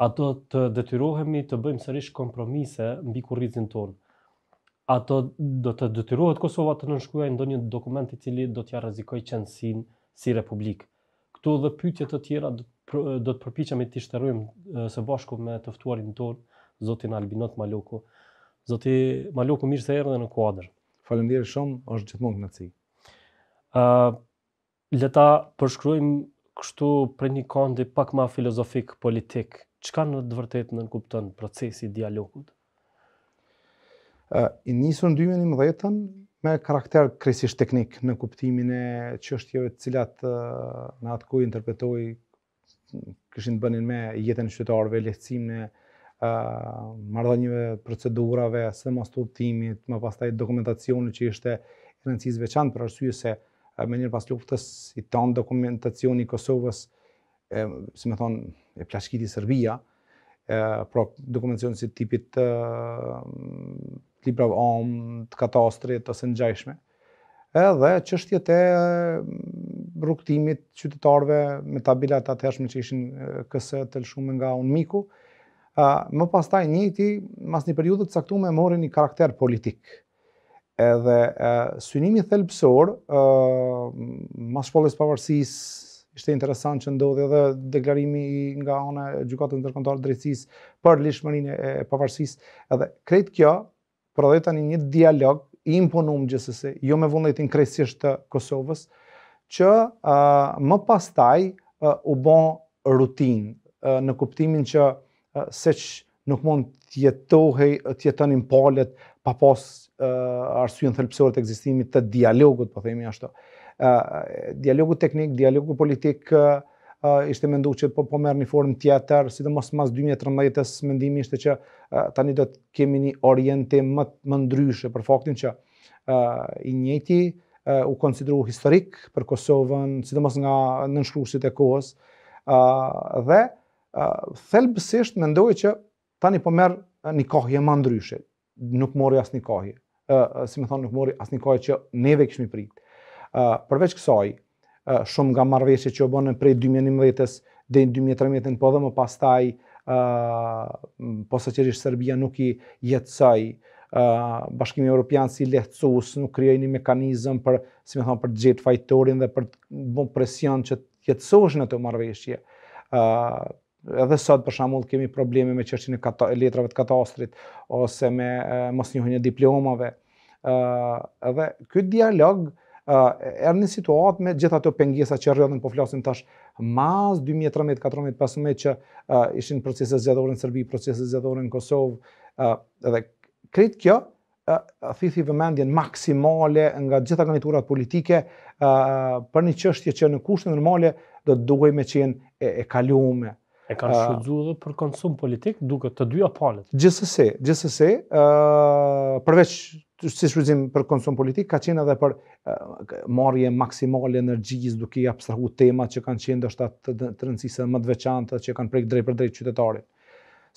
A do të detyrohemi të bëjmë sërish kompromise mbi kurrizin tonë? A do do të detyrohet Kosova të nënshkruajë ndonjë dokument i cili do t'ia rrezikojë qenësinë si Republikë? Këto dhe pyetje të tjera do do të përpiqemi t'i shterojmë së bashku me të ftuarin tonë, zotin Albinot Maloku. Zoti Maloku, mirë se erdhe në kuadër. Faleminderit shumë, është gjithmonë kënaqësi. Ë Le ta përshkruajmë kështu prej një kandi pak më filozofik politik, çka në të vërtetë nënkupton procesi i dialogut? I nisur në dy mijë e njëmbëdhjetë-ën me karakter krejtësisht teknik në kuptimin e çështjeve të cilat në atë kohë interpretoi kishin të bënin me jetën e qytetarëve, lehtësimin e marrëdhënieve, procedurave, sidomos të udhëtimit, më pastaj dokumentacionit që ishte e rëndësisë së veçantë për arsye se menjëherë pas luftës i tanë dokumentacioni i Kosovës, si me thonë, e plaçkiti Serbia, pra dokumentacioni si tipit të librave amë, të kadastrit, ose ngjashme, Edhe çështjet e rrugëtimit të qytetarëve me tabelat e atëhershme që ishin KS të lëshume nga UNMIK-u. Më pastaj i njëjti, mas një periudhe të caktume mori një karakter politik. Edhe synimi thelbësor, mas shpalljes së pavarësisë, ishte interesant që ndodhi edhe deklarimi nga ana e Gjykatës Ndërkombëtare të Drejtësisë për ligjshmërinë e pavarësisë. Edhe krejt kjo Prodhoi tani një dialog i imponuar gjithsesi, jo me vullnetin krejtësisht të Kosovës, që më pastaj u bë rutinë, në kuptimin që siç nuk mund të jetohej, të jetonin palët pa pas arsyen thelbësore të ekzistimit të dialogut, po themi ashtu. Dialogu teknik, dialogu politik ishte mendu që po, po merr një formë tjetër, sidomos mas 2013-ës mendimi ishte që tani do të Kemi një orientim më më ndryshe për faktin që ë i njëjti u konsideru historik për Kosovën, sidomos nga nënshkruesit e kohës, ë dhe ë thelbësisht u mendu që tani po merr një kahje më ndryshe. Nuk mori asnjë kahje. ë si me thonë nuk mori asnjë kahje që neve kishmi prit. ë përveç kësaj, Shumë nga marrëveshjet që u bënë prej 2011-s deri në 2013-ën, po dhe më pastaj posaçërisht Serbia nuk i jetësoi Bashkimi Evropian si lehtësues, nuk krijoi një mekanizëm për, si me thonë, për të gjetë fajtorin dhe për të bërë presion që të jetësoheshin ato marrëveshje. Edhe sot për shembull kemi probleme me çështjen e kata, letrave të katastrit ose me mosnjohjen e diplomave. ë Edhe ky dialog erdh në situatë me gjithë ato pengesa që rrodhën po flasim tash mas 2013, 14, 15 që uh, ishin procese zgjedhore në Serbi, procese zgjedhore në Kosovë, uh, edhe krejt kjo thithi vëmendjen maksimale nga gjithë garniturat politike për një çështje që në kushte normale do të duhej me qenë e kalume. E kanë shfrytëzu edhe për konsum politik dukët të dyja palët. Gjithsesi, gjithsesi, përveç si shfrytëzim për konsum politik, ka qenë edhe për marrje maksimale energjisë duke i abstrahu tema që kanë qenë ndoshta të rëndësisë më të veçantë që kanë prek drejtpërdrejt qytetarët.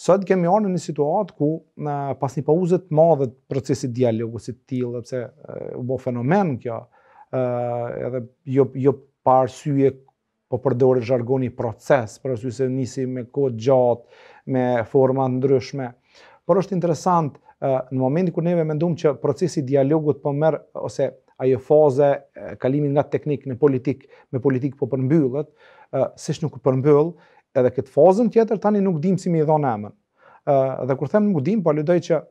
Sot kemi ardhur në një situatë ku pas një pauze të madhe të procesit të dialogut si të tillë, sepse u bë fenomen kjo, edhe jo jo pa arsye po përdoret zhargoni proces, për arsye se nisi me kohë gjatë, me forma të ndryshme. Por është interesant në momentin kur neve mendojmë që procesi i dialogut po merr ose ajo faze kalimi nga teknik në politik, me politik po përmbyllet, siç nuk u përmbyll, edhe këtë fazën tjetër tani nuk dim si me i dhënë emën. Dhe kur them nuk dim, po aludoj që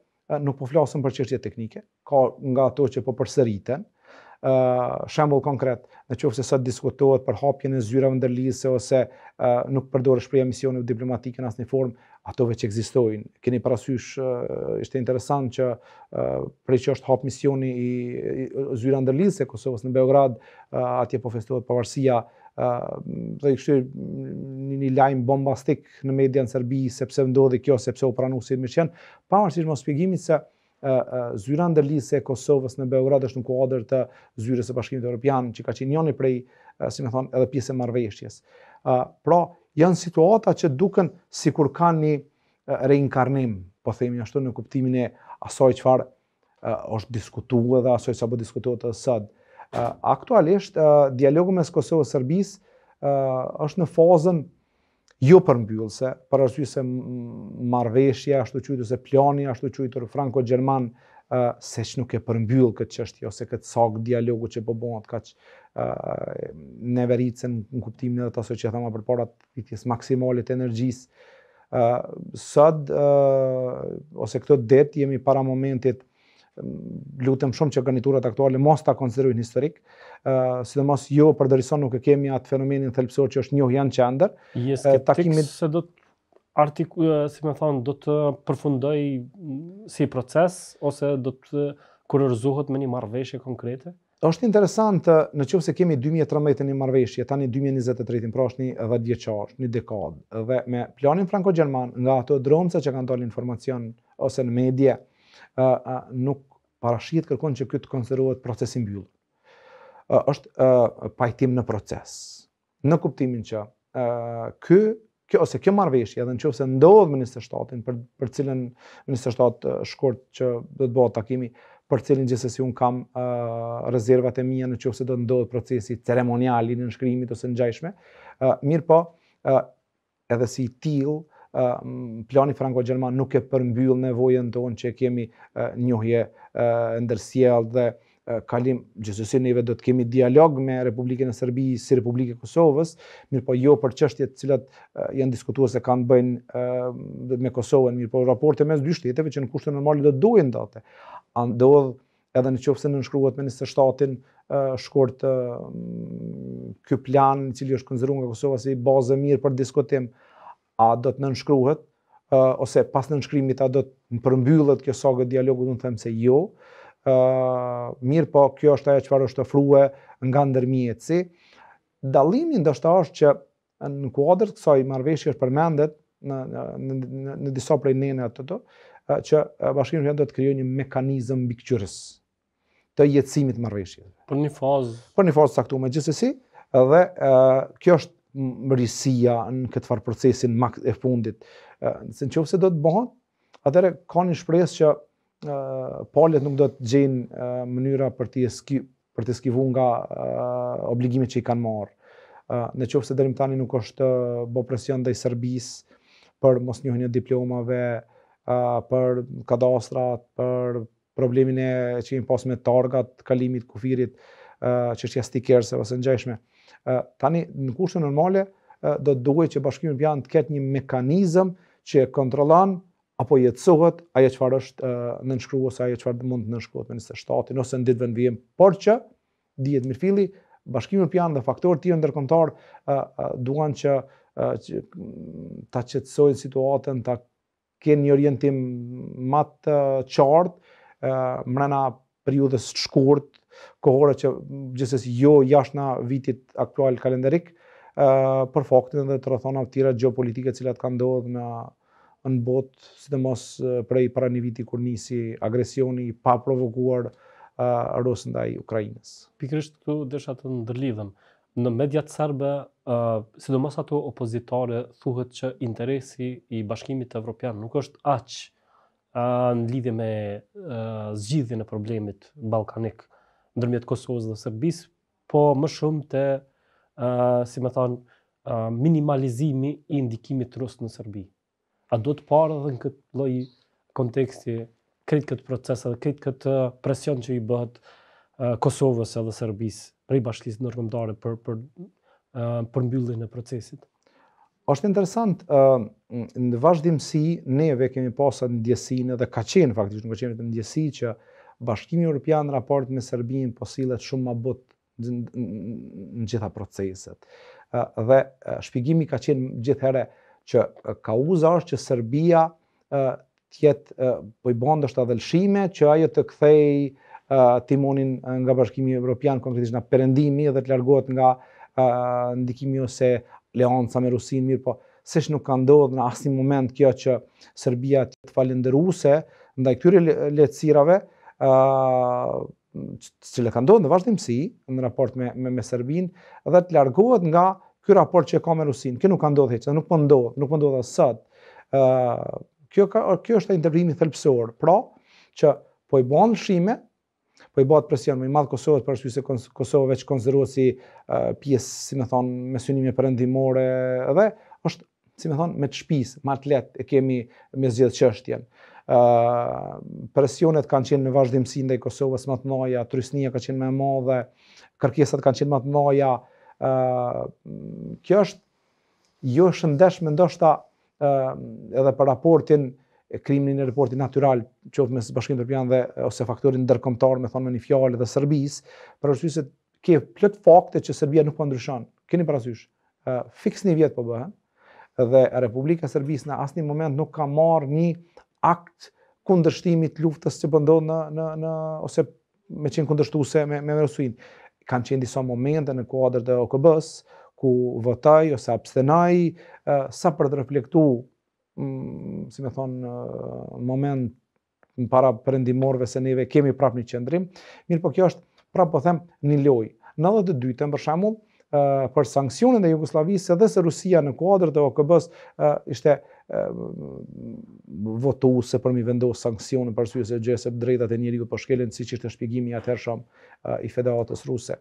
nuk po flasëm për çështje teknike, ka nga ato që po përsëriten, shembull konkret, në qoftë se sot diskutohet për hapjen e zyrave ndërlidhëse ose nuk përdoret shprehja misione diplomatike në asnjë formë, ato veç ekzistojnë. Keni parasysh, ishte interesant që prej që është hap misioni, zyra ndërlidhëse e Kosovës në Beograd, atje po festohet pavarësia, dhe ishte një, një lajm bombastik në media në Serbi, sepse ndodhi kjo, sepse u pranu si mirëqen, pavarësisht mosshpjegimit se zyra ndërlidhëse e Kosovës në Beograd është në kuadër të zyrës së Bashkimit Europian, që ka qenë njëni prej, si me thënë, edhe pjesë e marrëveshjes. Pra, janë situata që duken sikur ka një, reinkarnim, po themi ashtu në kuptimin e asaj çfarë është diskutuar dhe asaj ça po diskutohet edhe sot. Aktualisht dialogu mes Kosovës dhe Serbisë është në fazën jo përmbyllëse, për arsye se marrëveshja ashtuquajtur ose plani ashtuquajtur franko-gjerman seç nuk e përmbyllë këtë çështje, ose këtë sagë dialogu që po bëhet, ka qenë neveritëse në kuptimin edhe të asaj që e thamë përpara të rritjes maksimale të energjisë. Sot, ose këto ditë, jemi para momentit, lutem shumë që garniturat aktuale mos ta konsiderojnë historik, sidomos jo përderisa nuk e kemi atë fenomenin thelbësor që është njohja në qendër. Je skeptik se do të si me thënë, do të përfundojë si proces ose do të kurorëzohet me një marrëveshje konkrete? Është interesant, në qoftë se kemi dy mijë e trembëdhjetë një marrëveshje, tani dy mijë e njëzet e tretën, pra është një dhjetëvjeçar, është një dekadë, dhe me planin franko-gjerman, nga ato dromca që kanë dalë informacion ose në medie, nuk parashihet kërkon që ky të konsiderohet proces i mbyllur. Është pajtim në proces. Në kuptimin që ky kjo ose kjo marrëveshje edhe në qoftë se ndodh me 27-tin për për të cilën me 27 shkurt që do të bëhet takimi për të cilin gjithsesi unë kam uh, rezervat e mia në qoftë se do të ndodhë procesi ceremonial i nënshkrimit ose ngjajshme uh, mirëpo uh, Edhe si i tillë, plani franko-gjerman nuk e përmbyll nevojën tonë që të kemi njohje të ndërsjellë dhe kalim, gjithsesi neve do të kemi dialog me Republikën e Serbisë si Republikë e Kosovës, mirëpo jo për çështje të cilat janë diskutuar se kanë të bëjnë me Kosovën, mirëpo raporte mes dy shteteve që në kushte normale do të duhej të ndodhte. A ndodh edhe në qoftë se nënshkruhet me 27 shkurt ky plan i cili është konsideru nga Kosova si bazë e mirë për diskutim, a do të nënshkruhet, ose pas nënshkrimit a do të përmbyllet kjo sagë e dialogut, unë them se jo, mirëpo kjo është ajo çfarë është ofrue nga ndërmjetësi, dallimi ndoshta është që Në kuadër të kësaj marrëveshje është, përmendet në në në, në disa prej neneve aty, të, që Bashkimi Evropian do të krijojë një mekanizëm mbikëqyrës të jetësimit të marrëveshjeve. Për një fazë. Për një fazë të caktume gjithsesi, dhe e, kjo është risia në këtë farë procesin e fundit. Në qoftë se do të bëhet, atëherë ka një shpresë që palët nuk do të gjejnë mënyra për t'i eski për t'u eskivu nga obligimet që i kanë marrë. Në qoftë se deri më tani nuk është bo presion ndaj Serbisë për mosnjohjen e diplomave, për kadastrat, për problemin që kemi pas me targat, kalimit të kufirit, çështja stikers ose ngjashme. Tani, në kushte normale, do të duhej që Bashkimi Evropian të ketë një mekanizëm që e kontrollon a po jetësohet ajo çfarë është nënshkruar ose ajo çfarë mund të nënshkruhet me njëzet e shtatin ose në ditët në vijim, por që dihet mirëfilli, Bashkimi Europian dhe faktorë të tjerë ndërkombëtarë duan që ta qetësojnë situatën, ta kenë një orientim më të qartë mrena periudhës së shkurtë kohore që gjithsesi jo jashtë na vitit aktual kalendarik, për faktin edhe të rrethanave të tjera gjeopolitike të cilat kanë ndodhur në në botë, sidomos prej para një viti kur nisi agresioni i paprovokuar rus ndaj Ukrainës. Pikërisht këtu desha të ndërlidhem. Në mediat serbe, sidomos ato opozitare, thuhet që interesi i Bashkimit Evropian nuk është aq Në lidhje me zgjidhjen e problemit ballkanik ndërmjet Kosovës dhe Serbisë, po më shumë te, si me thanë, minimalizimi i ndikimit rus në Serbi. A duhet parë edhe në këtë lloj konteksti krejt këtë proces edhe krejt këtë presion që i bëhet Kosovës edhe Serbisë prej bashkësisë ndërkombëtare për për përmbylljen e procesit? Është interesant, në vazhdimësi, neve kemi pasë ndjesinë dhe ka qenë faktisht, nuk ka qenë te ndjesi që Bashkimi Europian në raport me Serbinë po sillet shumë ma but në të gjitha proceset. Dhe shpjegimi ka qenë gjithherë që kauza është që Serbia të jetë po i bëhen ndoshta dhe lëshime që ajo të kthejë timonin nga Bashkimi Evropian konkretisht nga Perëndimi dhe të largohet nga ndikimi ose aleanca me Rusinë, mirëpo s'është, nuk ka ndodhë në asnjë moment kjo që Serbia të jetë falënderuese ndaj këtyre lehtësirave, të cilat kanë ndodhë në vazhdimësi në raport me me, me Serbinë dhe të largohet nga ky raport që e ka me Rusinë. Kjo nuk ka ndodhë hiç, nuk po ndodh, nuk po ndodh as sot. ë uh, Kjo ka kjo është interpretimi thelbësor. Pra, që po i bën lëshime, po i bëhet presion më i madh Kosovës për arsye se Kosova veç konsiderohet si uh, pjesë, si me thanë, me synime perëndimore dhe është si me thanë, me të shpisë, ma të lehtë e kemi me zgjidhë çështjen. Presionet kanë qenë në vazhdimësi ndaj Kosovës më të mëdha, trysnia ka qenë më e madhe, kërkesat kanë qenë më të mëdha. Kjo është jo e shëndetshme ndoshta edhe për raportin e krijimin e raportit natyral qoftë mes Bashkimit Evropian dhe ose faktorit ndërkombëtar me thanë me një fjalë dhe Serbisë, për arsye se ke plot fakte që Serbia nuk po ndryshon. Keni parasysh? Fiks një vjet po bëhen dhe Republika e Serbisë në asnjë moment nuk ka marrë një akt kundërshtimi të luftës që po ndodh në në në ose me qenë kundërshtuese me me Rusinë. Kanë qenë disa momente në kuadër të OKB-së ku votoi ose abstenoi sa për të reflektu mm, si me thanë moment para perëndimorëve se neve kemi prapë një qëndrim, mirëpo kjo është prapë po them një lojë. Në 92-tën për shembull, për sanksionet e Jugosllavisë edhe pse Rusia në kuadër të OKB-së ishte votuese për me i vendosë sanksionet për arsye se gjëja se drejtat e njeriut po shkelen siç ishte shpjegimi i atëhershëm i Federatës Ruse.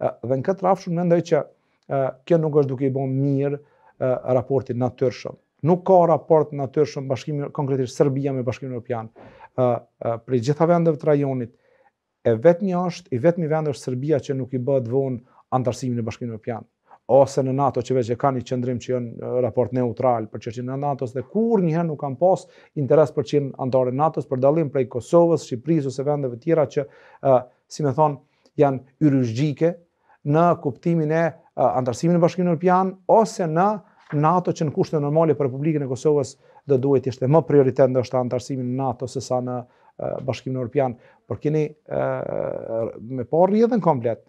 Dhe në këtë rrafsh mendoj që Kjo nuk është duke i bo mirë raportit natyrshëm. Nuk ka raport natyrshëm bashkimi konkretisht Serbia me Bashkimin Europian. Prej gjitha vendeve të rajonit e vetmi është, i vetmi vend është Serbia që nuk i bëhet vonë antarësimin në Bashkimin Europian ose në NATO që veç e kanë një qëndrim që janë raport neutral për çështjen e NATO-s dhe kurrë njëherë nuk kanë pas interes për me qenë anëtare të NATO-s për dallim prej Kosovës, Shqipërisë ose vendeve të tjera që si me thënë janë energjike në kuptimin e antarësimit në Bashkimin Europian ose në NATO që në kushte normale për Republikën e Kosovës do duhej të ishte më prioritet ndoshta antarësimi në NATO se sa në Bashkimin Europian, por kemi me parë rrjedhën komplet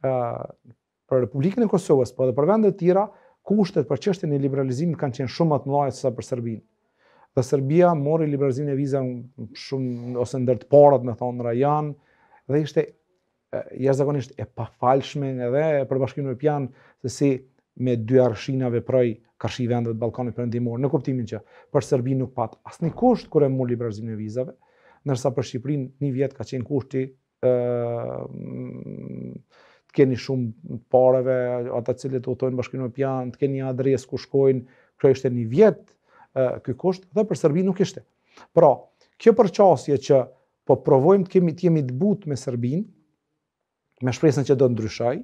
për Republikën e Kosovës, po edhe për vendet e tjera, kushtet për çështjen e liberalizimit kanë qenë shumë më të mëdha se sa për Serbinë. Dhe Serbia mori liberalizimin e vizave shumë ose ndër të parat, me thënë, në rajon dhe ishte jashtëzakonisht e pafalshme edhe për Bashkimin Europian se si me dy arshina veproi karshi vendeve të Ballkanit Perëndimor, në kuptimin që për Serbinë nuk pat asnjë kusht kur e mori liberalizimin e vizave, ndërsa për Shqipërinë një vjet ka qenë kushti ë të keni shumën e pareve, ata të cilët udhëtojnë Bashkimin Europian, të keni një adresë ku shkojnë, kjo ishte një vjet ky kusht dhe për Serbinë nuk ishte. Pra, kjo përqasje që Po provojmë të kemi të jemi të butë me Serbinë, me shpresën që do të ndryshojë.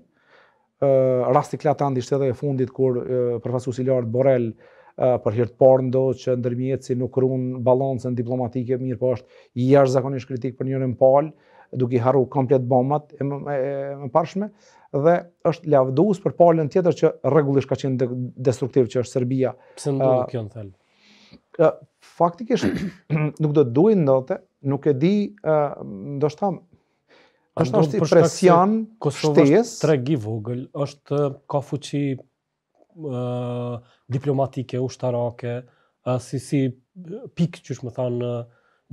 Rasti eklatant ishte edhe e fundit kur përfaqësuesi i lartë Borrell për herë të parë jo që ndërmjetësi nuk ruan balancën diplomatike, mirëpo është jashtëzakonisht kritik për njërën palë, duke i harru komplet bëmat e më, e, më parshme, dhe është lavdus për palën tjetër që rregullisht ka qenë destruktiv që është Serbia. Pse ndodhi kjo në thelb? Faktikisht, nuk do të duhej të ndodhte, nuk e di, ndoshta, është është ni presion shtesë. Treg i vogël, është s'ka fuqi diplomatike, ushtarake, si si pikë, qysh me thanë,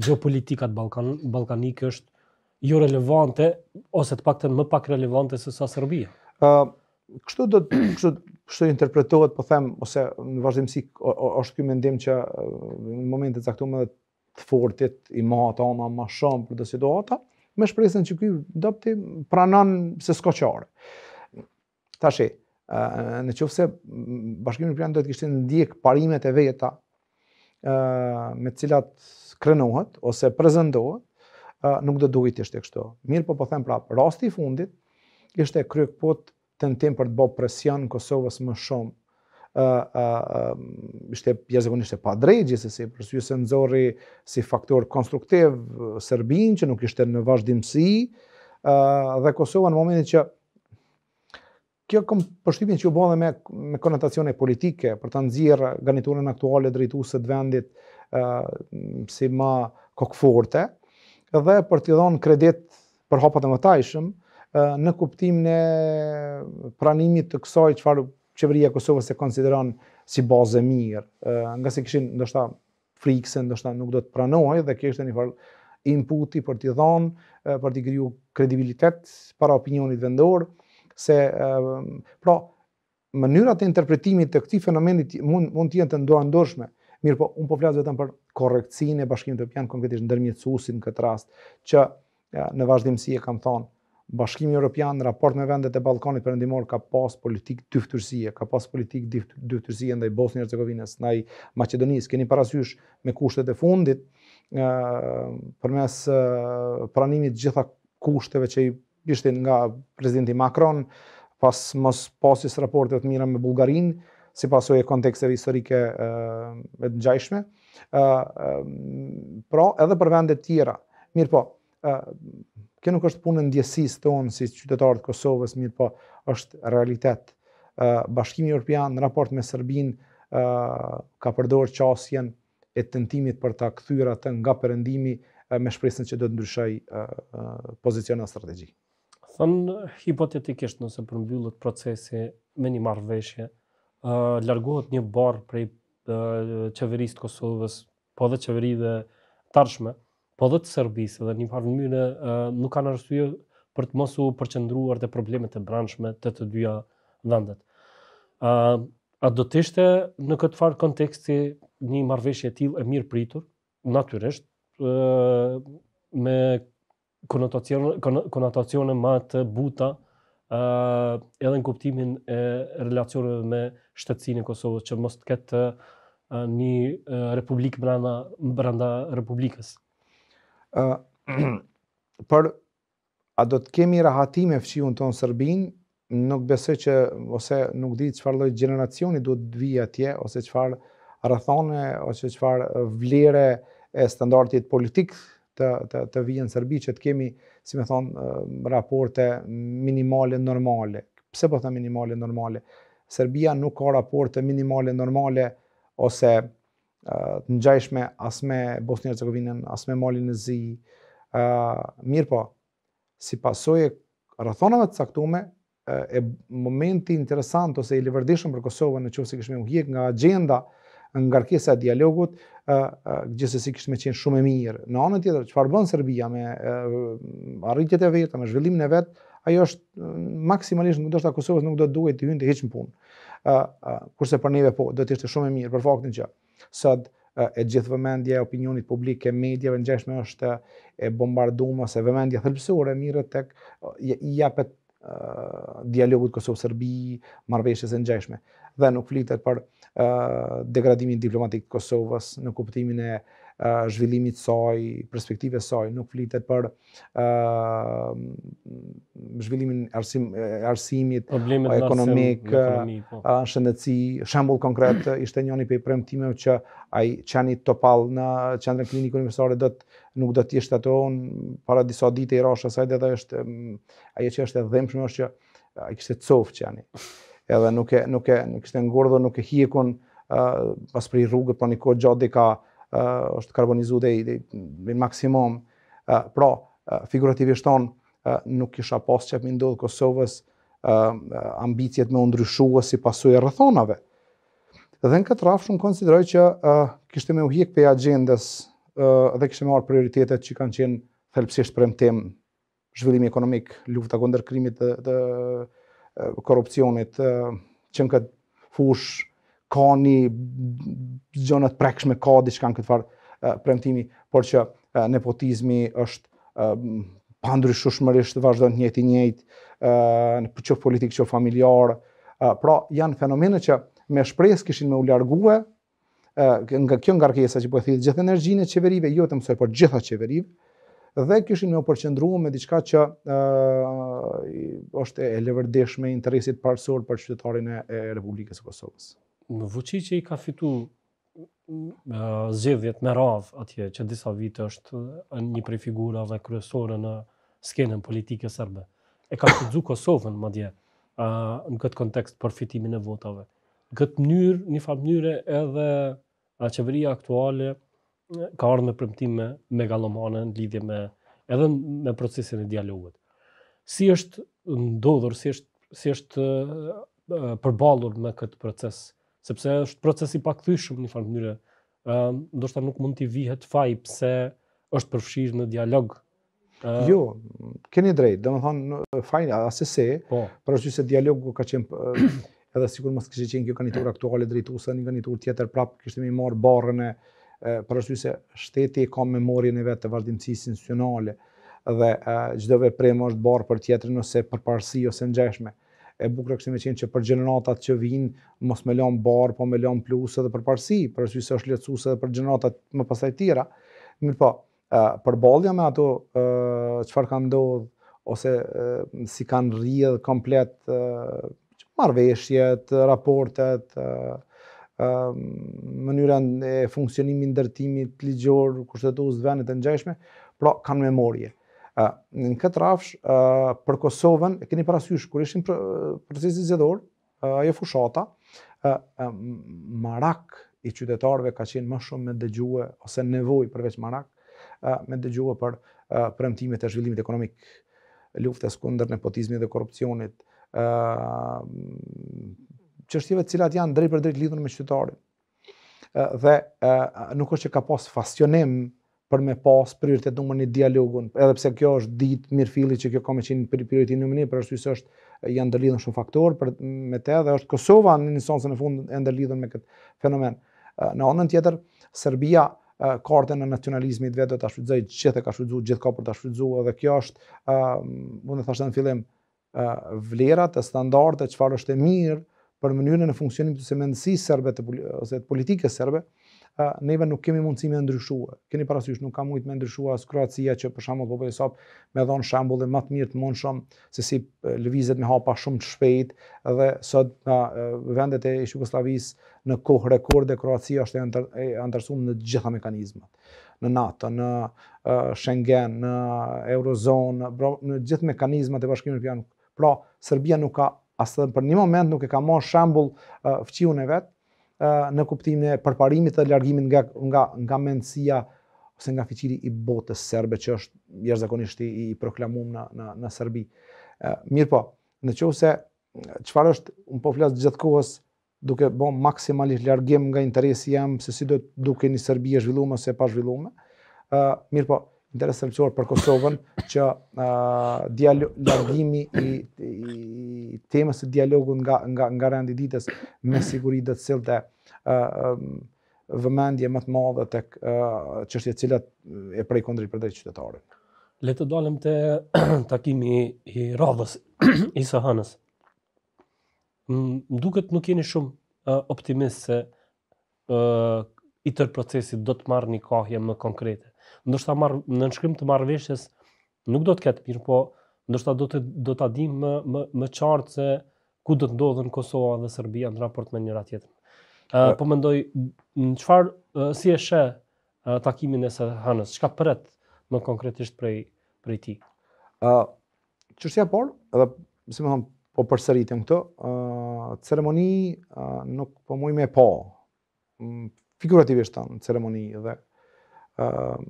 gjeopolitikës balkanikë është, jo relevante ose të paktën më pak relevante se sa Serbia. Ë kështu do të kështu kështu interpretohet, po them ose në vazhdimësi është ky mendim që në momentin e caktuar edhe të fortit i mahet ana më shumë për do situata, me shpresën që ky do t'i pranon se s'ka çare. Tashi, në qoftë se Bashkimi Europian do të kishte ndjek parimet e veta me të cilat krenohet ose prezantohet, nuk do duhej të ishte kështu. Mirëpo po them prapë, rasti i fundit ishte kryekëput tentim për të bërë presion Kosovës më shumë. ë ë ishte jashtëzakonisht e padrejtë gjithsesi, për arsye se nxorri si faktor konstruktiv Serbinë që nuk ishte në vazhdimësi, ë dhe Kosova në momentin që Kjo kom përshtypjen që u bënë me, me konotacione politike, për ta nxjerrë garniturën aktuale drejtuese të vendit si ma kokëforte, dhe për të dhonë kredit për hapat e mëtajshëm, në kuptimin e pranimit të kësaj çfarë qeveria e Kosovës e konsideron si bazë e mirë, ngase kishin ndoshta, frikë se ndoshta nuk do të pranohej dhe kishte një farë inputi për t'i dhënë, për t'i kriju kredibilitet para opinionit vendor, se pra mënyrat e interpretimit të këtij fenomenit mund mund të jenë të nduarnduarshme. Mirëpo, unë po flas vetëm për korrektësinë e Bashkimit Europian konkretisht ndërmjetësuesit në këtë rast, që Ja, në vazhdimësi e kam thonë, Bashkimi Europian në raport me vendet e Ballkanit Perëndimor ka pas politikë dyftyrësie, ka pas politikë dyftyrësie ndaj Bosnjë e Hercegovinës, ndaj Maqedonisë. Keni parasysh me kushtet e fundit, përmes pranimit të gjitha kushteve që i ishin nga presidenti Macron, pas mospasjes së raporteve të mira me Bullgarinë, si pasojë e konteksteve historike e të ngjashme. Pra, edhe për vendet tjera. Mirëpo, kjo nuk është punë e ndjesisë tonë si qytetarë të Kosovës, mirëpo, është realitet. Bashkimi Europian në raport me Sërbinë ka përdor qasjen e tentimit për ta kthyer atë nga perëndimi me shpresën që do të ndryshojë pozicionin strategjik. Thënë hipotetikisht nëse përmbyllet procesi me një marrëveshje, largohet një barrë prej qeverisë të Kosovës, po dhe qeverive të ardhshme, po dhe të Serbisë, dhe një farë mënyre nuk kanë arsye për të mos u përqendruar te problemet e brandshme të të dyja vendet. A, a do të ishte në këtë farë konteksti një marrëveshje e tillë e mirëpritur, natyrisht, me konotacione konotacione ma të buta ë edhe në kuptimin e relacioneve me shtetësinë e Kosovës që mos të ketë një republikë branda branda republikës. ë uh, Por a do të kemi rahati me fqiun tonë Serbinë Nuk besoj që ose nuk di çfarë lloj gjeneracioni duhet të vijë atje ose çfarë rrethone ose çfarë vlere e standardit politik të të të vijë në Serbi që të kemi, si me thonë, raporte minimale normale. Pse po them minimale normale? Serbia nuk ka raporte minimale normale ose të ngjajshme as me Bosnjë Hercegovinën, as me Malin e Zi. Mirëpo, si pasojë e rrethanave të caktume, është momenti interesant ose i leverdishëm për Kosovën në qoftë se kish me u hjek nga agjenda ngarkesa e dialogut, gjithsesi kish me qenë shumë e mirë. Në anën tjetër, çfarë bon Serbia me arritjet e veta, me zhvillimin e vet, ajo është maksimalisht ndoshta Kosovës nuk do të duhej t'i hynte hiç në punë. Kurse për neve po, do të ishte shumë e mirë për faktin që. Sot, e gjithë vëmendja e opinionit publik e mediave ngjashme është e bombarduar ose vëmendja thelbësore mirret, te, i jepet dialogut Kosovë-Serbi, marrëveshjes e ngjashme. Dhe nuk flitet për degradimin diplomatik të Kosovës në kuptimin e zhvillimit saj, perspektivës saj, nuk flitet për zhvillimin e arsim, arsimit, ekonomik, po, shëndetësi, shembull konkret ishte njëri prej premtimeve që ai qeni topall në Qendrën Klinike Universitare do të nuk do të ishte ato para disa dite i rashë asaj dhe është ajo që është e dhimshme është që ai kishte cof qeni. Edhe nuk e nuk e nuk kishte ngordhur, nuk e hjekun uh, as prej rruge, për një kohë gjatë dhe ka, është karbonizuar deri n'maksimum Pra, figurativisht thënë, nuk kish pas çka me i ndodh Kosovës, ambiciet me u ndryshu si pasojë e rrethanave. Dhe në këtë rrafsh unë konsideroj që kishte me u hjek prej agjendës dhe kishte me marrë prioritetet që kanë qenë thelbësisht premtim zhvillimi ekonomik, lufta kundër krimit dhe korrupsionit që në këtë fushë, ka një gjë të prekshme, ka diçka në këtë farë premtimi, por që nepotizmi është pandryshueshmërisht vazhdon i njëjti, i njëjtë, po qoftë politik, qoftë familjar, pra janë fenomene që me shpresë kishin me u largue, nga kjo ngarkesa që po e thith gjithë energjinë e qeverive, jo vetëm ksaj, por gjitha qeverive, dhe kishin me u përqendru në diçka që është e leverdishme interesit parësor për qytetarin e Republikës së Kosovës. Vuçiqi që i ka fitu zgjedhjet me radhë qe disa vite është një prej figurave kryesore në skenën politike serbe. E ka shfrytëzu Kosovën, madje, në këtë kontekst për fitimin e votave. këtë mënyrë, një farë mënyre edhe qeveria aktuale ka ardhë me premtime megallomane në lidhje me edhe me procesin e dialogut. Si është ndodhur, si është, si është përballur me këtë proces, sepse është proces i pakthyshëm një farë mënyre, ndoshta nuk mund t'i vihet faj pse është përfshirë në dialog Jo, keni drejt, domethonë, fajnë, asesi, po. për arsye se dialogu ka qenë, edhe sikur mos kish qenë kjo garniturë aktuale drejtuese, një garniturë tjetër prapë, kish me marrë barrën e, për arsye se shteti ka memorien e vet të vazhdimësisë institucionale, dhe çdo veprim është barrë për tjetrin ose përparësi ose të ngjashme. E bukra kish me qenë që për gjeneratat që vijnë, mos me lanë barrë, po me lanë pluse dhe përparësi, për arsye se është lehtësuese edhe për gjeneratat më pastaj tjera. Mirëpo, Përballja me ato çfarë kanë ndodh ose si kanë rrjedh komplet marrëveshjet, raportet, mënyra e funksionimit, ndërtimit ligjor, kushtetues të vendit e të ngjashme, pra kanë memorie. Në këtë rrafsh për Kosovën e keni parasysh kur ishin proceset zgjedhore, Ajo fushata marak i qytetarëve ka qenë më shumë me dëgjue, ose nevojë përveç marak, me dëgjue për premtimet e zhvillimit ekonomik, luftës kundër nepotizmit dhe korrupsionit, çështjeve të cilat janë drejtpërdrejt lidhur me qytetarin. dhe nuk është që ka pas fascinim për me pas prioritet numër një dialogun, edhe pse kjo është ditë mirëfilli që kjo ka me qenë prioritet numër një, për arsye se është janë ndërlidhun shumë faktorë për, me te, dhe është Kosova në instancën e fundit e ndërlidhun me këtë fenomen. Në anën tjetër, Serbia kartën e nacionalizmit vet do ta shfrytëzojë gjithë e ka shfrytëzu, gjithë ka për ta shfrytëzu, edhe kjo është, uh, unë e thashë në fillim, vlerat e standarde çfarë është e mirë për mënyrën e funksionimit të mendësisë serbe të ose të politikës serbe, neve nuk kemi mundësi me ndryshua. Keni parasysh, nuk ka mujt me ndryshu as Kroacia që për shembull po bëhet sot me dhonë shembullin më të mirë të mundshëm se si lëvizet me hapa shumë të shpejtë dhe sot nga vendet e ish-Jugosllavisë në kohë rekorde Kroacia është e anëtarësume në të gjitha mekanizmat. në NATO, në Schengen, në Eurozonë, në gjithë mekanizmat e bashkimit europian. Pra, Serbia nuk ka as për një moment nuk e ka marrë shembull fqiun e vet në kuptimin e përparimit dhe largimit nga nga nga mendësia ose nga fiqiri i botës serbe që është jashtëzakonisht i, i proklamum në në në Serbi. Mirëpo, në qoftë se çfarë është unë po flas gjithë kohës duke bo maksimalisht largim nga interesi jem se si do të dukej një Serbi e zhvillume ose e pazhvillume, mirëpo, interes thelbësor për Kosovën që largimi i temës së dialogut nga rendi i ditës me siguri do të sillte vëmendje më të madhe tek çështje të cilat e prekin drejtpërdrejt qytetarin. Le të dalim te takimi i radhës i së hënës. Më duket nuk jeni shumë uh, optimist se uh, i tërë procesi do të marrë një kahje më konkrete. Ndoshta marr, nënshkrim të marrëveshjes nuk do të ketë mirëpo ndoshta do të do ta dimë më më më qartë se ku do të ndodhen Kosova dhe Serbia në raport me njëra tjetrën. Uh, po mendoj në çfarë uh, si e sheh uh, takimin e së hanës, çka pret më konkretisht prej prej tij. Ë uh, Çështja parë, edhe si me thon, po përsëritem këtë, ë uh, ceremoni uh, nuk po muj me e pa. Mm, figurativisht thon, ceremoni dhe ë uh,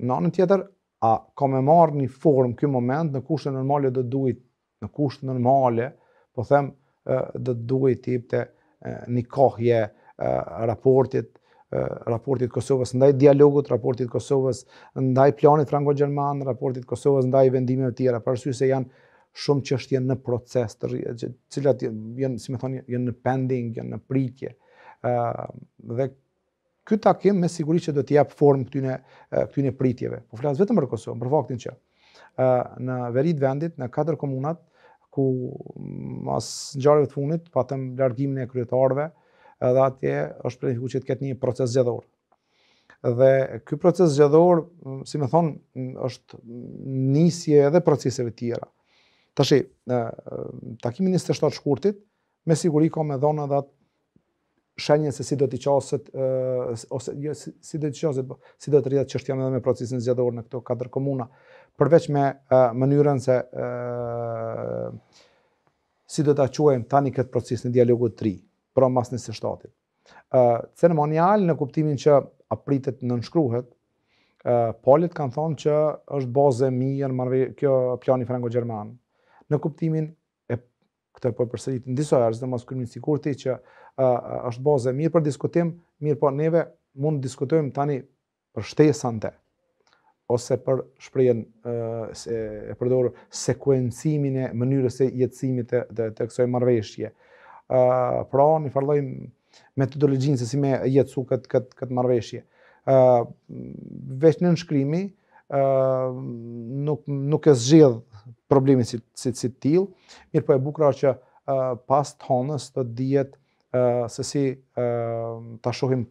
në anën tjetër a ka me marr një formë ky moment në kushte normale do duhej në kushte normale, po them do të duhej të jipte një kahje raportit, raportit Kosovës ndaj dialogut, raportit Kosovës ndaj planit franko-gjerman, raportit Kosovës ndaj vendimeve tjera, për arsye se janë shumë çështje në proces të reja, të cilat janë, si me thonë, janë në pending, janë në pritje. ë dhe Ky takim me siguri që do t'i jap formë këtyne këtyne pritjeve. Po flas vetëm për Kosovën, për faktin që ë në veri të vendit, në katër komunat ku mas ngjarjeve të fundit patëm largimin e kryetarëve, edhe atje është planifikuar që të ketë një proces zgjedhor. Dhe ky proces zgjedhor, si me thon, është nisje edhe proceseve të tjera. Tashi, takimi i 27 shkurtit, me siguri ka me dhon edhe atë shenjën se si do t'i qaset, ose jo, si do t'i qaset, po, si do të rrjedhë çështja edhe me procesin zgjedhor në këto katër komuna, përveç me mënyrën se si do ta quajmë tani këtë proces dialogu të ri, pra mas njëzet e shtatit. Ceremonial në kuptimin që a pritet me u nënshkruhet, palët kanë thonë që është bazë e mirë, marve, kjo plani franko-gjerman, në kuptimin e Këtë po e përsëritën disa herë, sidomos kryeministri Kurti që është bazë e mirë për diskutim, mirëpo neve mund të diskutojmë tani për shtesën e te ose për shprehjen se e përdorur sekuencimin e mënyrës së jetësimit të të kësaj marrëveshje. Ë pra, në farë lloj metodologjinë se si me jetësu këtë, këtë, këtë marrëveshje. Uh, veç nënshkrimi uh, nuk, nuk e zgjidh problemin si, si, si të till, mirëpo e bukur është që uh, pas të honës të dihet uh, se si uh, ta shohim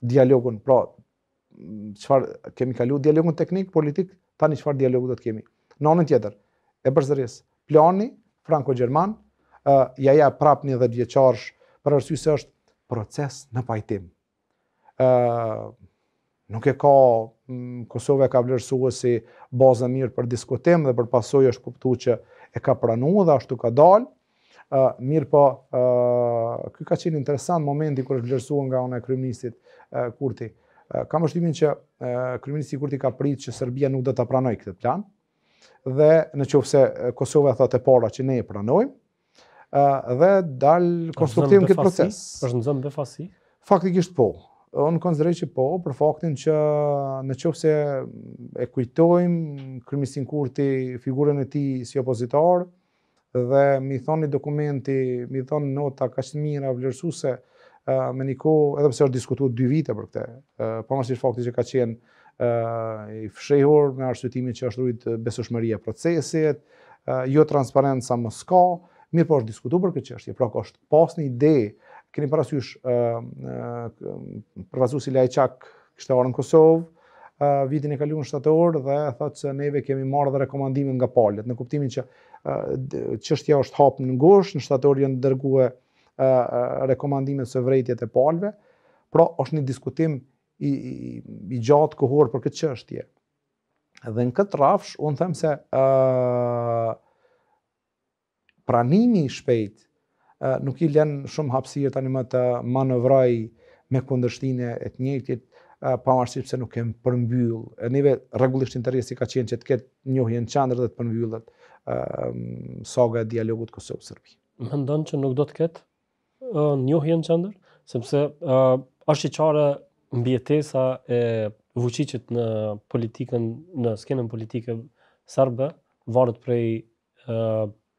dialogun, pra çfarë kemi kalu dialogun teknik, politik, tani çfarë dialogu do të kemi. Në anën tjetër, e përsëris, plani franko-gjerman ë uh, ja ja prap një 10 vjeçar për arsye se është proces në pajtim. ë uh, nuk e ka mm, Kosova e ka vlerësu si bazë e mirë për diskutim dhe për pasojë është kuptu që e ka pranu dhe ashtu ka dalë. Uh, mirëpo, uh, ky ka qenë interesant momenti kur është vlerësuar nga ana e kryeministrit uh, Kurti. Uh, kam përshtypjen që uh, kryeministri Kurti ka pritë që Serbia nuk do ta pranojë këtë plan. Dhe në qoftë se Kosova e thotë e para që ne e pranojmë, uh, dhe dal konstruktiv në këtë proces. Është zënë në befasi? Faktikisht po. Unë konsideroj që po, për faktin që në qoftë se e kujtojmë kryeministrin Kurti figurën e tij si opozitar, dhe me i thënë një dokumenti, me i thënë nota kaq të mira, vlerësuse, me një kohë, edhe pse është diskutuar dy vite për këtë, pavarësisht faktit që ka qenë i fshehur me arsyetimin që është rujt besueshmëria e procesit, jo transparenca më s'ka, mirëpo është diskutuar për këtë çështje, pra ka pas një ide, keni parasysh përfaqësuesi Lajçak ishte ardhë në Kosovë, vitin e kalu në shtator dhe thotë se neve kemi marrë dhe rekomandimet nga palët, në kuptimin që çështja është hapë në gusht, në shtator janë dërgue rekomandimet dhe vërejtjet e palve, pra është një diskutim i, i, i gjatë kohor për këtë çështje. Dhe në këtë rafsh, unë them se uh, Pranimi i shpejtë nuk i lën shumë hapësirë tanimë të manovrojë me kundërshtinë e të njëjtit, pavarësisht pse nuk e përmbyll. Neve rregullisht interesi ka qenë që të ketë njohje në qendër dhe të përmbyllet saga e dialogut Kosovë-Serbi. Mendoni që nuk do të ketë njohje në qendër, sepse është e qartë mbijetesa e Vuçiqit në politikën, në skenën politike serbe, varet prej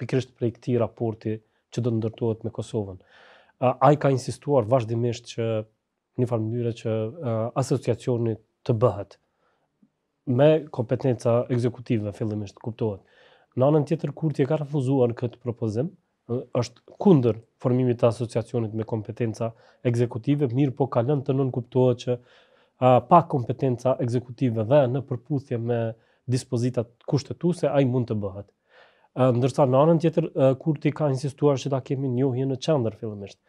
pikërisht prej këtij raporti që do të ndërtohet me Kosovën. Ai ka insistuar vazhdimisht që një farë mënyre që asociacioni të bëhet me kompetenca ekzekutive fillimisht kuptohet. Në anën tjetër Kurti e ka refuzuar këtë propozim, është kundër formimit të asociacionit me kompetenca ekzekutive, mirëpo ka lënë të nënkuptohet që pa kompetenca ekzekutive dhe në përputhje me dispozitat kushtetuse, ai mund të bëhet. Ndërsa në anën tjetër, Kurti ka insistuar që ta kemi njohje në qendër fillimisht,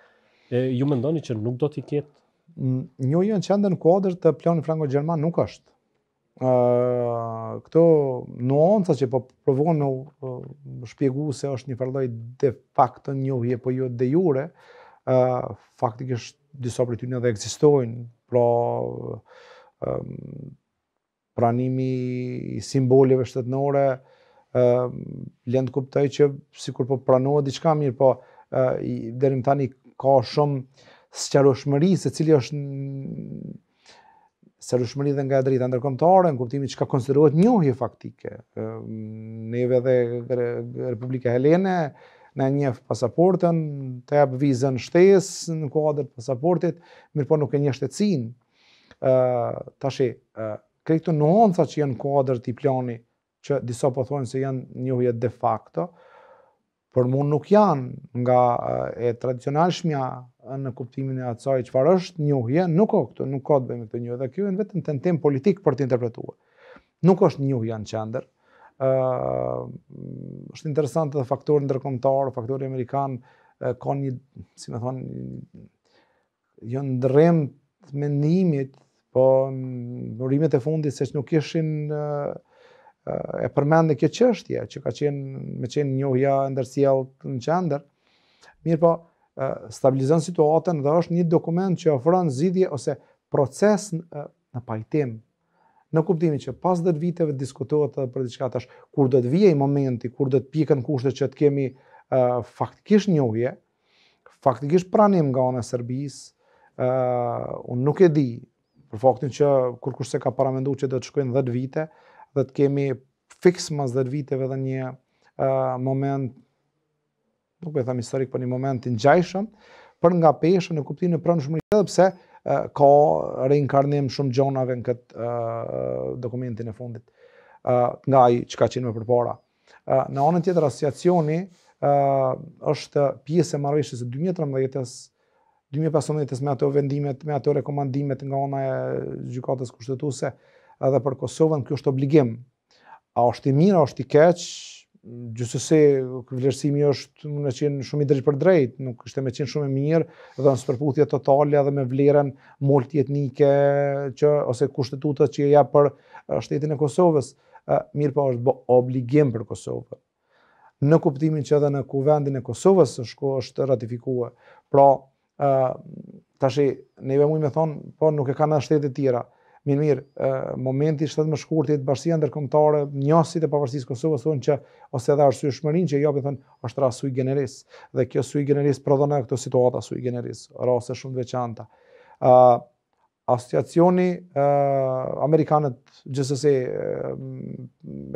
ju mendoni që nuk do të ketë? Njohje në qendër në kuadrë të planit franko-gjerman nuk është. këto nuanca që po provon me shpjegu se është një farë lloj de facto njohje po jo de jure, faktikisht disa prej tyne edhe ekzistojnë, pra pranimi i simboleve shtetërore, lë të kuptojë që sikur po pranohet diçka, mirëpo deri m'tani ka shumë sqarueshmëri se cili është seriozshmëri dhe nga e drejta ndërkombëtare në kuptimin çka konsiderohet njohje faktike. Neve dhe Republika Helene na njeh pasaportën, ta jep vizën shtesë në kuadër të pasaportit, mirëpo nuk e njeh shtetësinë. Tashi, krejt këto nuanca që janë kuadër të atij plani që disa po thonë se janë njohje de facto, por mund nuk janë nga e tradicionalshmja në kuptimin e asaj çfarë është njohje, nuk ka këtu, nuk ka të bëjmë këtu njohje dhe kjo janë vetëm tentim politik për të interpretuar. Nuk është njohja në qendër. ë është interesant edhe faktori ndërkombëtar, faktori amerikan ka një, si me thonë, Jo në ndërrim të mendimit, po në ndërrimet e fundit siç nuk ishte e përmendne kjo çështje, që ka qenë me qenë njohja e ndërsjellë në qendër. Mirëpo, stabilizon situatën dhe është një dokument që ofron zgjidhje ose proces në pajtim. Në kuptimin që pas 10 viteve diskutohet edhe për diçka tash, kur do të vijë ai momenti, kur do të pjeken kushtet që të kemi faktikisht njohje, Faktikisht pranim nga ana e Serbisë, unë nuk e di, për faktin që kurkush s'e ka paramendu që do të shkojnë 10 vite, dhe të kemi fiks mas 10 viteve dhe një moment, nuk po e them historik, por po një moment të ngjashëm, për nga pesha në kuptim e pranueshmërisë, sepse ka reinkarnim shumë gjanave në këtë dokumentin e fundit, nga ai që ka qenë më përpara. Në anën tjetër, asociacioni është pjesë e marrëveshjes së 2013-s, 2015-s me ato vendimet, me ato rekomandimet nga ana e Gjykatës Kushtetuese edhe për Kosovën, kjo është obligim. A është i mirë, a është i keq? Gjithsesi, ky vlerësimi është me qenë shumë i drejtpërdrejtë, nuk është me qenë shumë i mirë dhe në shpërputhje totale edhe me vlerën multietnike që ose kushtetuta që jep për shtetin e Kosovës. mirëpo është bo obligim për Kosovën. Në kuptimin që edhe në kuvendin e Kosovës është shko është ratifikua. Pra, tashi, ne me mujë me thonë, po nuk e ka në shtetet tjera. Mirë, mirë, momenti është 17 shkurtit, bashkësia ndërkomtare, njohësit e pavarësisë së Kosovës thonë që, ose edhe arsyeshmërinë që japin, thonë, është rast sui generis. Dhe kjo sui generis prodhon edhe këto situata sui generis, raste shumë të veçanta. Asociacioni amerikanët gjithsesi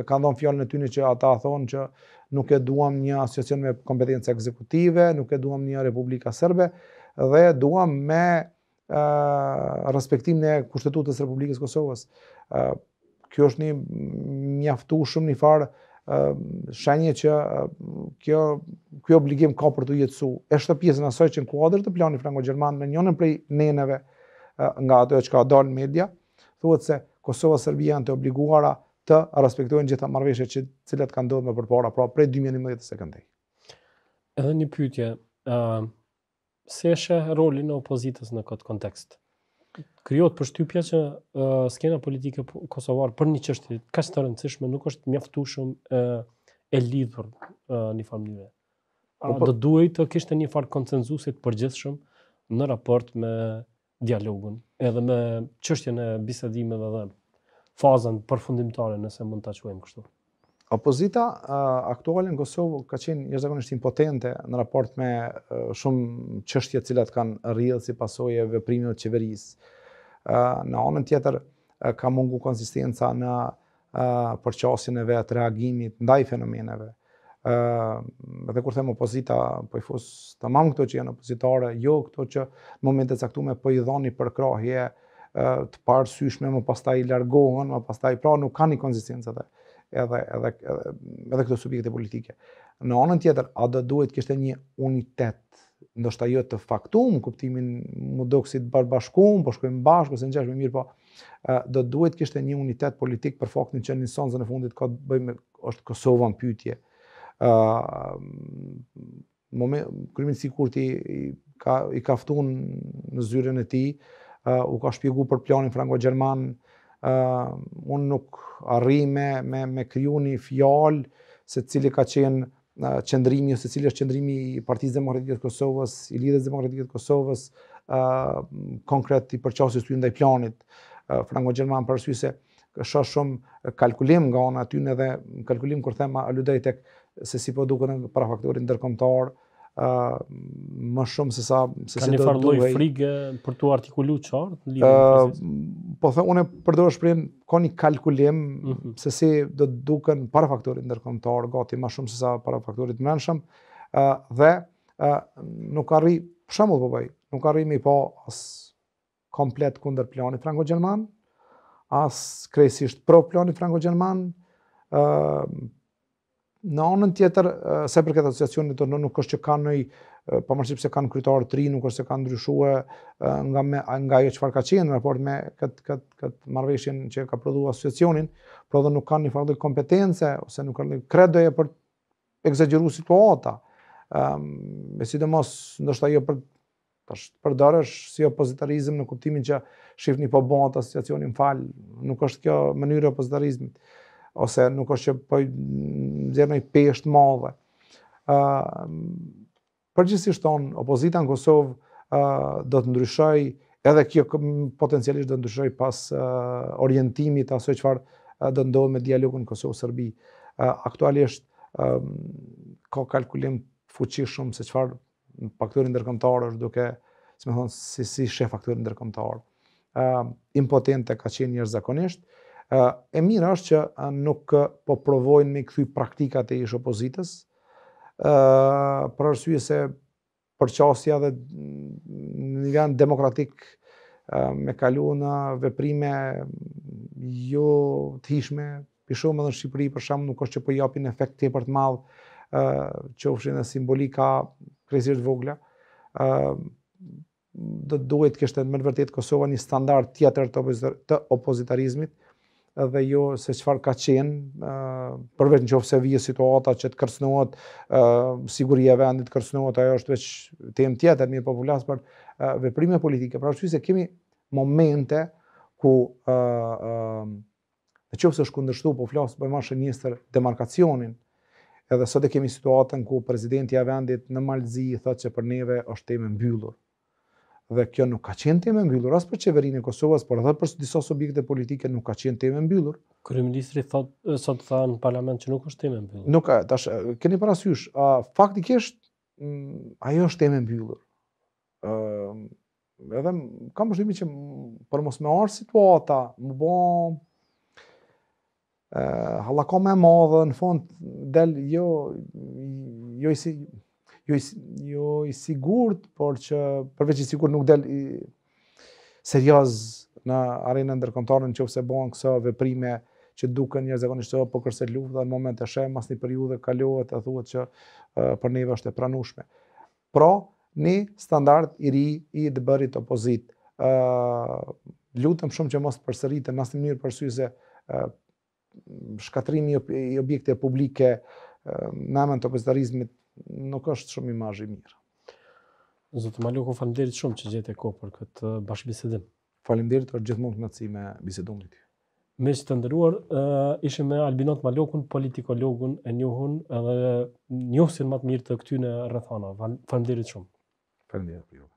kanë dhonë fjalën e tyre që ata thonë që nuk e duam një asociacion me kompetenca ekzekutive, nuk e duam një Republika Serbe dhe duam me respektimin e Kushtetutës së Republikës së Kosovës. Kjo është një mjaftueshëm një farë shenje që kjo, ky obligim ka për t'u jetësu. E shto pjesës asoj që në kuadër të planit franko-gjerman në njënën prej neneve nga ato që ka dalë në media, thuhet se Kosova Serbia janë të obliguara të respektojnë gjitha marrëveshjet të cilat kanë ndodhë ma përpara, pra prej 2011-ës e këndej. Edhe një pyetje, Si e sheh rolin e opozitës në këtë kontekst? Krijohet përshtypja që skena politike po, kosovare për një çështje kaq të rëndësishme nuk është mjaftueshëm e, e lidhur në një farë mënyre. A po, po. do duhej të kishte një farë konsensusi të përgjithshëm në raport me dialogun edhe me çështjen e bisedimeve dhe fazën përfundimtare nëse mund ta quajmë kështu. Opozita aktuale në Kosovë ka qenë jashtëzakonisht impotente në raport me shumë çështje të cilat kanë rrjedhë si pasojë e veprimeve të qeverisë. Në anën tjetër ka mungu konsistenca në përqasjen e vet, reagimit ndaj fenomeneve. ë dhe kur them opozita, po i fus tamam këto që janë opozitare, jo këto që në momente të caktume po i dhanë përkrahje të paarsyeshme, ma pastaj i largohen, ma pastaj pra nuk kanë konsistencë edhe edhe edhe edhe këto subjekte politike. Në anën tjetër, a do duhet të kishte një unitet, ndoshta jo de facto, n'kuptimin me u dukë si të bashkuam, po shkojmë bashkë ose ngjashëm, mirëpo do të duhej të kishte një unitet politik për faktin që në instancën e fundit ka të bëjë me është Kosova në pyetje. ë moment kryeministri Kurti ka i ka ftuar në zyrën e tij, u ka shpjeguar për planin franko-gjerman, ë unë nuk arrij me me me kriju një fjalë se cili ka qenë qëndrimi, ose cili është qëndrimi i Partisë Demokratike të Kosovës, i Lidhjes Demokratike të Kosovës, konkret i përqasjes ndaj planit franko-gjerman për arsye se shoh shumë kalkulim nga ana e tyne dhe kalkulim kur them aludoj tek se si po duken para faktorit ndërkombëtar më shumë se sa se si do të duhej. Ka një farë lloj frike për t'u artikulu qartë? Po thë, unë e përdor shprehjen ka një kalkulim mhm. se si do të duken para faktorit ndërkombëtar, gati më shumë se sa para faktorit të mbrendshëm, ë dhe ë nuk arrij, për shembull po bëj, nuk arrij me i pa as komplet kundër planit franko-gjerman, as krejtësisht pro planit franko-gjerman, ë Në anën tjetër, sa i përket asociacionit ata nuk është që kanë ndonjë, pa marrë parasysh se kanë kryetarë të ri, nuk është se kanë ndryshue nga, me, nga ajo çfarë ka qenë në raport me këtë kët, kët marrëveshjen që ka prodhu asociacionin, por edhe nuk kanë një farë lloj kompetence, ose nuk kanë kredo që për ekzagjeru situata. Um, e sidomos, ndoshta jo për Tash të përdorësh si opozitarizëm në kuptimin që shifni po bohet asociacioni më fal, nuk është kjo mënyrë e opozitarizmit ose nuk është që po nxjerr një peshë të madhe. ë Përgjithsisht tanë opozita në Kosovë ë do të ndryshojë edhe kjo potencialisht do të ndryshojë pas orientimit asoj çfarë do të ndodhë me dialogun Kosovë-Serbi. Aktualisht ka kalkulim të fuqishëm se çfarë faktori ndërkombëtar është duke, si më thon, si si shef faktori ndërkombëtar. ë uh, impotente ka qenë jashtëzakonisht. ë uh, e mira është që uh, nuk po provojnë me i kthy praktikat e ish opozitës. ë uh, për arsye se përqasja dhe në nivel demokratik uh, me kalu në veprime jo të hijshme Për shembull edhe në Shqipëri, për shembull nuk është që po japin efekt tepër të madh, qofshin dhe simbolika krejtësisht të vogla. Do të duhet të kishte me të vërtetë Kosova një standard tjetër të opozitarizmit dhe jo se çfarë ka qenë, përveç në qofë se vjen situata që të kërcënohet siguria e vendit, kërcënohet ajo është veç temë tjetër, mirëpo po flas për veprime politike. Për arsye se kemi momente ku Në qofë se është kundërshtu, po flas po marr si një shembull demarkacionin, edhe sot e kemi situatën ku presidenti i vendit në Mal të Zi thotë që për neve është temë e mbyllur. Dhe kjo nuk ka qenë temë e mbyllur, as për qeverinë e Kosovës, por edhe për disa subjekte politike nuk ka qenë temë e mbyllur. Kryeministri thotë sot tha në parlament që nuk është temë e mbyllur. Nuk ka, tash keni parasysh, a faktikisht mm, ajo është temë e mbyllur. Ëm edhe kam përshtypjen që për të mos me ardhur situata, me u bo hallakamë e madhe në fund del jo jo i si jo i jo i sigurt, por që përveç i sigurt nuk del serioz në arenën ndërkombëtare në qoftë se bohen kso veprime që duken jashtëzakonisht po kërcet lufta në moment e shohim mas një periudhe kalohet e thuhet që për neve është e pranueshme. Pra, një standard i ri i të bërit opozitë. Ë lutem shumë që mos të përsëriten në asnjë mënyrë për arsye se shkatërrimi i objekteve publike në emër të opozitarizmit nuk është shumë imazh i mirë. Zoti Maloku, faleminderit shumë që gjete kohë për këtë bashkëbisedim. Faleminderit, është gjithmonë kënaqësi me bisedu me ty. Miq të nderuar, ishim me Albinot Malokun, politikologun e njohun edhe njohësin ma të mirë të këtyne rrethanave. Faleminderit shumë. Faleminderit për juve.